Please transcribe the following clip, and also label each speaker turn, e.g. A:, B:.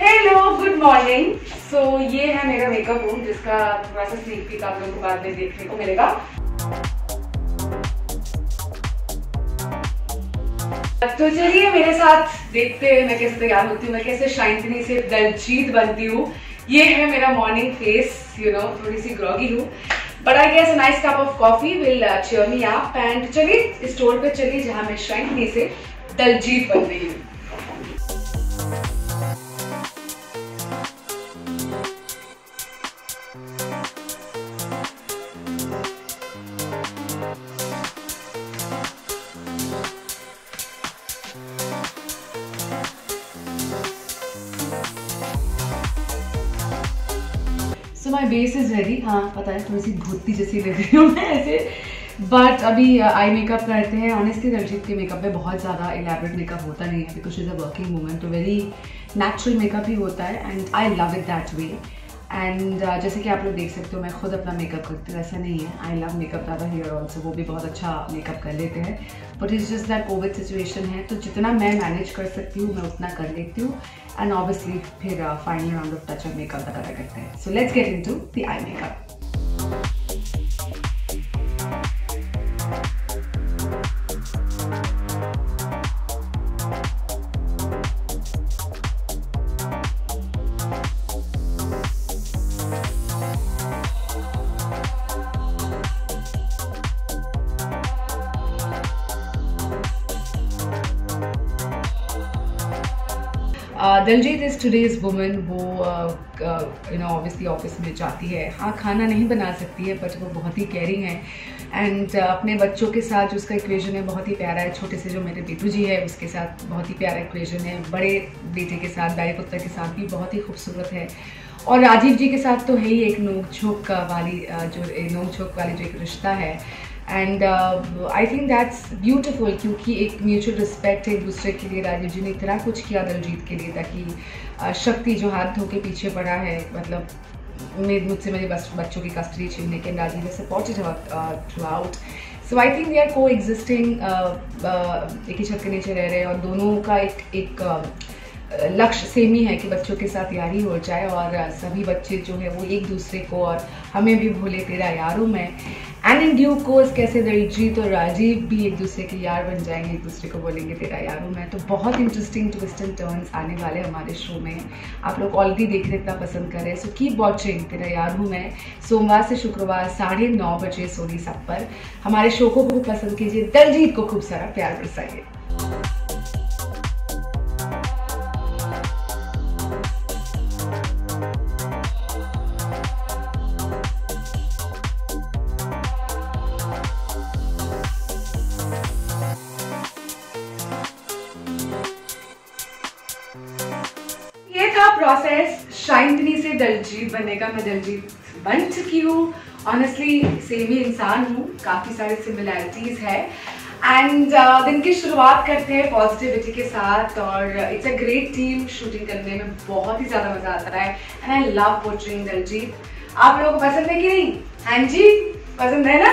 A: Hello good morning so ये है मेरा मेकअप रूम जिसका थोड़ा सा स्नीक पीक आप लोगों को बाद में देखने को मिलेगा। तो चलिए मेरे साथ देखते हैं मैं कैसे तैयार होती हूँ, मैं कैसे शाइंतनी से दलजीत बनती हूँ। ये है मेरा मॉर्निंग फेस यू नो थोड़ी सी ग्रॉगी हूँ but I guess nice cup of coffee will cheer me up and चलिए स्टोर पे चलिए जहाँ मैं शाइंतनी से दलजीत बन रही हूँ। So my base is ready हाँ पता है थोड़ी सी धोती जैसी लग रही हूँ मैं ऐसे। बट अभी आई uh, मेकअप करते हैं। ऑनेस्टली रंजीत के मेकअप में बहुत ज़्यादा इलेबरेट मेकअप होता नहीं है because is a working women तो वेरी नेचुरल मेकअप ही होता है and I love it that way and uh, जैसे कि आप लोग देख सकते हो मैं खुद अपना मेकअप करती हूँ। ऐसा नहीं है आई लव मेकअप ज़्यादा हेयर ऑल्सो वो भी बहुत अच्छा मेकअप कर लेते हैं। But is just that covid situation है तो जितना मैं मैनेज कर सकती हूँ मैं उतना कर लेती हूँ। एंड ऑब्वियसली फिर final round of touch of makeup वगैरह करते हैं। So let's get into the eye makeup Daljeet is today's women वो यू नो ऑब्वियसली ऑफ़िस में जाती है। हाँ खाना नहीं बना सकती है बट वो बहुत ही केयरिंग है। एंड uh, अपने बच्चों के साथ जो उसका इक्वेशन है बहुत ही प्यारा है। छोटे से जो मेरे बेटू जी है उसके साथ बहुत ही प्यारा इक्वेशन है। बड़े बेटे के साथ दाई पुत्र के साथ भी बहुत ही खूबसूरत है। और राजीव जी के साथ तो है ही एक नोक झोंक वाली uh, जो नोक झोंक वाली जो एक रिश्ता है। And I think that's beautiful क्योंकि एक म्यूचुअल रिस्पेक्ट है एक दूसरे के लिए राजीव जी ने इतना कुछ किया दलजीत के लिए ताकि uh, शक्ति जो हाथ धो के पीछे पड़ा है मतलब मेरे मुझसे मेरे बच्चों की कस्टडी छीनने के राजीव ने supported throughout so I think they are coexisting एक ही छत के नीचे रह रहे हैं और दोनों का एक एक uh, लक्ष्य सेम ही है कि बच्चों के साथ यारी हो जाए और सभी बच्चे जो है वो एक दूसरे को और हमें भी भूले तेरा यारों में। एंड इन ड्यू कोर्स कैसे दलजीत और राजीव भी एक दूसरे के यार बन जाएँगे, एक दूसरे को बोलेंगे तेरा यारों में। तो बहुत इंटरेस्टिंग ट्विस्ट एंड टर्न्स आने वाले हमारे शो में। आप लोग ऑलरेडी देखने इतना पसंद करें सो कीप वॉचिंग तेरा यारों में। सोमवार से शुक्रवार साढ़े नौ बजे सोनी सब पर। हमारे शो को खूब पसंद कीजिए। दलजीत को खूब सारा प्यार बरसाइए। प्रोसेस शाइंतनी से दलजीत बनने का मैं दलजीत बन चुकी हूँ। ऑनेस्टली सेम ही इंसान हूँ काफ़ी सारे सिमिलैरिटीज़ है। एंड uh, दिन की शुरुआत करते हैं पॉजिटिविटी के साथ और it's a great team shooting करने में बहुत ही ज़्यादा मज़ा आता है। And I love watching Daljeet आप लोगों को पसंद है कि नहीं? हाँ जी पसंद है ना?